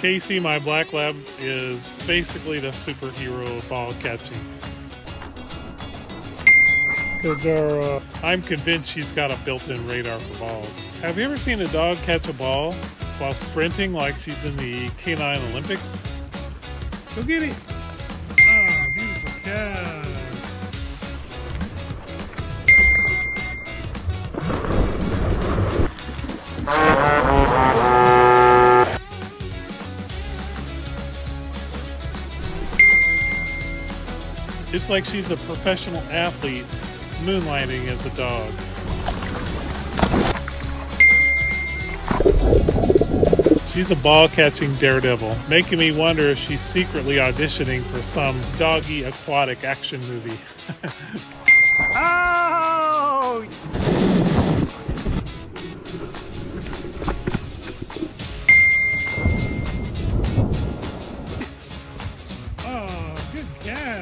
Casey, my black lab, is basically the superhero of ball catching. Uh, I'm convinced she's got a built-in radar for balls. Have you ever seen a dog catch a ball while sprinting like she's in the Canine Olympics? Go get it! Ah, beautiful cat. It's like she's a professional athlete moonlighting as a dog. She's a ball catching daredevil, making me wonder if she's secretly auditioning for some doggy aquatic action movie. oh! Oh, good guy.